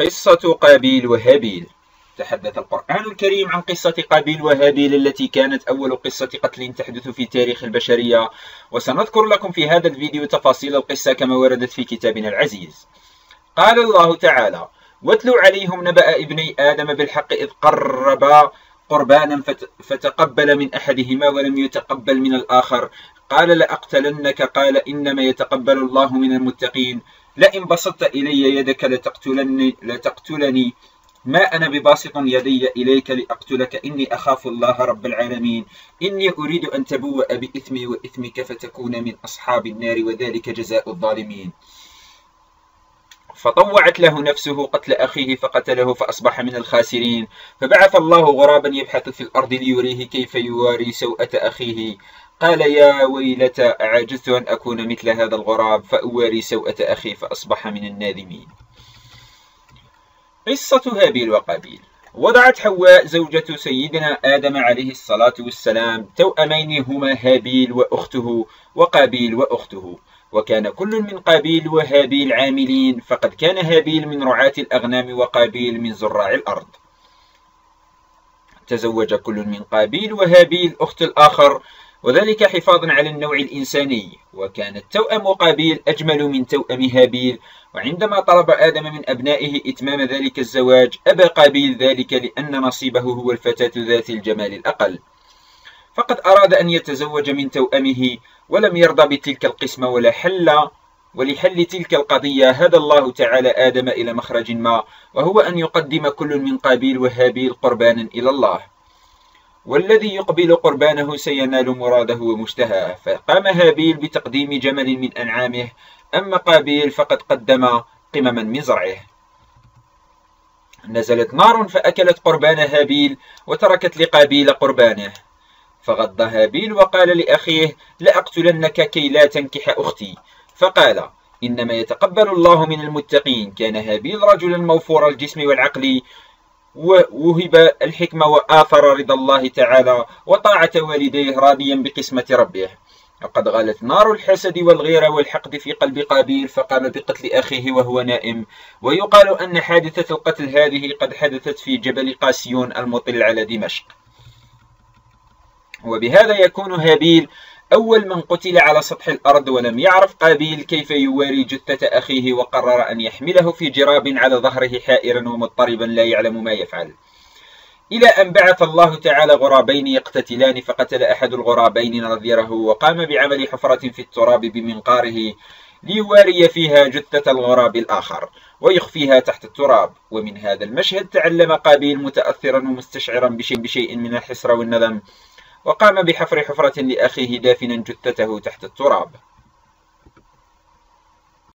قصة قابيل وهابيل. تحدث القرآن الكريم عن قصة قابيل وهابيل التي كانت أول قصة قتل تحدث في تاريخ البشرية. وسنذكر لكم في هذا الفيديو تفاصيل القصة كما وردت في كتابنا العزيز. قال الله تعالى واتلوا عليهم نبأ ابني آدم بالحق إذ قربا قربانا فتقبل من أحدهما ولم يتقبل من الآخر. قال لأقتلنك قال إنما يتقبل الله من المتقين. لئن بسطت إلي يدك لتقتلني, لتقتلني. ما أنا بباسط يدي إليك لأقتلك. إني أخاف الله رب العالمين. إني أريد أن تبوء بإثمي وإثمك فتكون من أصحاب النار وذلك جزاء الظالمين. فطوعت له نفسه قتل أخيه فقتله فأصبح من الخاسرين. فبعث الله غرابا يبحث في الأرض ليريه كيف يواري سوءة أخيه. قال يا ويلتى أعجزت أن أكون مثل هذا الغراب فأواري سوءة أخي فأصبح من النادمين. قصة هابيل وقابيل. وضعت حواء زوجة سيدنا آدم عليه الصلاة والسلام توأمين هما هابيل وأخته وقابيل وأخته. وكان كل من قابيل وهابيل عاملين فقد كان هابيل من رعاة الأغنام وقابيل من زراع الأرض. تزوج كل من قابيل وهابيل أخت الآخر. وذلك حفاظا على النوع الإنساني. وكان التوأم قابيل أجمل من توأم هابيل. وعندما طلب آدم من أبنائه إتمام ذلك الزواج أبى قابيل ذلك لأن نصيبه هو الفتاة ذات الجمال الأقل. فقد أراد أن يتزوج من توأمه ولم يرضى بتلك القسمة ولا حل. ولحل تلك القضية هدى الله تعالى آدم إلى مخرج ما وهو أن يقدم كل من قابيل وهابيل قربانا إلى الله. والذي يقبل قربانه سينال مراده ومشتهاه. فقام هابيل بتقديم جمل من أنعامه أما قابيل فقد قدم قمحا من زرعه. نزلت نار فأكلت قربان هابيل وتركت لقابيل قربانه. فغضب هابيل وقال لأخيه لأقتلنك كي لا تنكح أختي. فقال إنما يتقبل الله من المتقين. كان هابيل رجلا موفور الجسم والعقل ووهب الحكمة وآثر رضا الله تعالى وطاعة والديه راضيا بقسمة ربه. وقد غلت نار الحسد والغيرة والحقد في قلب قابيل فقام بقتل أخيه وهو نائم. ويقال أن حادثة القتل هذه قد حدثت في جبل قاسيون المطل على دمشق. وبهذا يكون هابيل أول من قتل على سطح الأرض ولم يعرف قابيل كيف يواري جثة أخيه وقرر أن يحمله في جراب على ظهره حائرا ومضطربا لا يعلم ما يفعل. إلى أن بعث الله تعالى غرابين يقتتلان فقتل أحد الغرابين نظيره وقام بعمل حفرة في التراب بمنقاره ليواري فيها جثة الغراب الآخر ويخفيها تحت التراب. ومن هذا المشهد تعلم قابيل متأثرا ومستشعرا بشيء, بشيء من الحسرة والندم وقام بحفر حفرة لأخيه دافنا جثته تحت التراب.